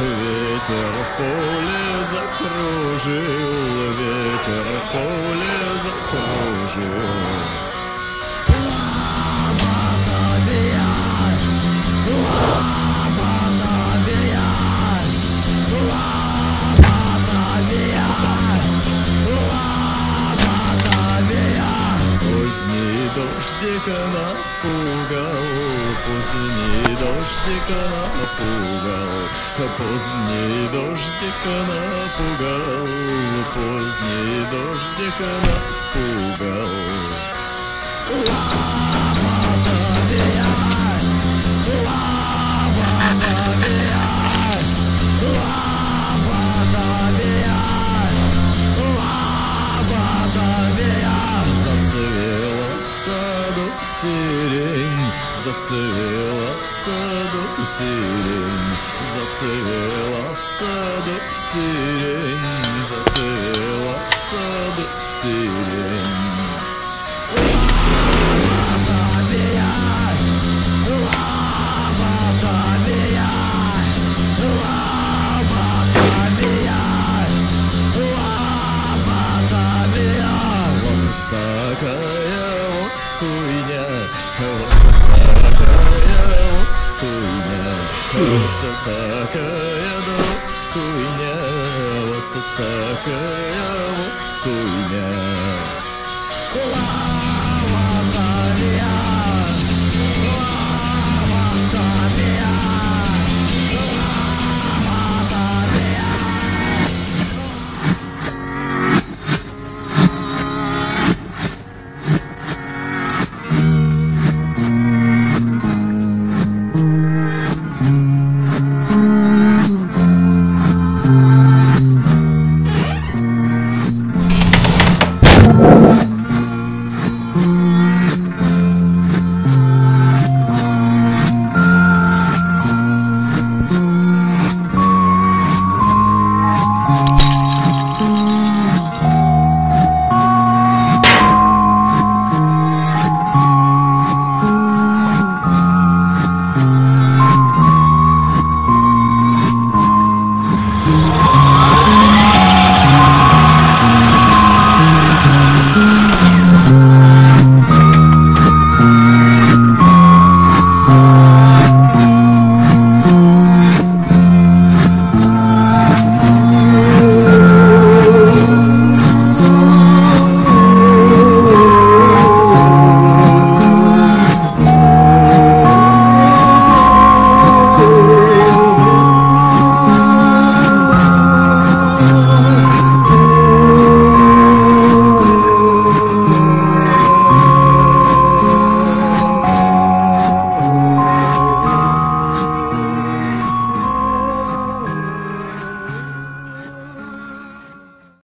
Ветер в поле закружил, ветер в поле закружил. Поздний дождик напугал, поздний дождик напугал, поздний дождик напугал, поздний дождик напугал. зацвела в саду сирень, зацвела в саду сирень, зацвела в саду сирень. Wow.